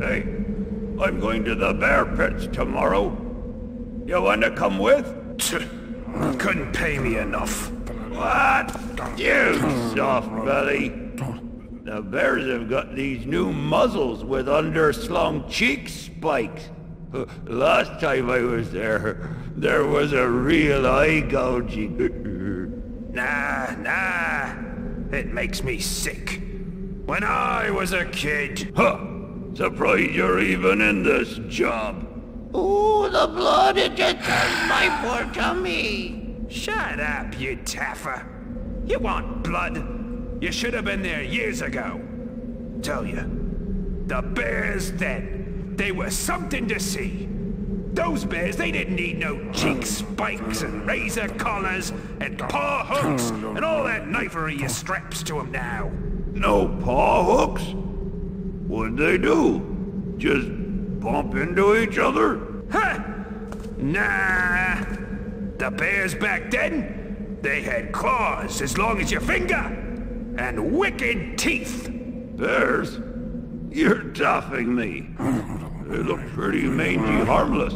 I'm going to the bear pits tomorrow. You want to come with? Couldn't pay me enough. What? You soft belly. The bears have got these new muzzles with underslung cheek spikes. Last time I was there, there was a real eye gouging. Nah, nah. It makes me sick. When I was a kid. Huh. Surprised you're even in this job. Ooh, the blood, it just turns my poor tummy. Shut up, you taffer. You want blood? You should have been there years ago. Tell you, the bears then, they were something to see. Those bears, they didn't need no cheek spikes and razor collars and paw hooks and all that knifery you straps to 'em now. No paw hooks? What'd they do? Just bump into each other? Huh? Nah. The bears back then, they had claws as long as your finger and wicked teeth. Bears? You're taffing me. They look pretty mangy harmless.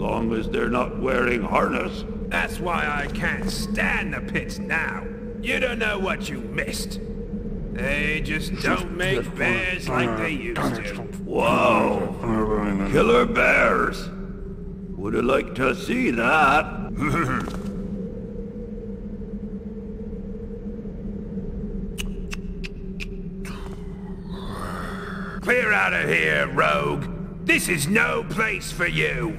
Long as they're not wearing harness. That's why I can't stand the pits now. You don't know what you missed. They just don't make bears like they used to. Whoa! Killer bears! Would have liked to see that. Clear out of here, rogue. This is no place for you.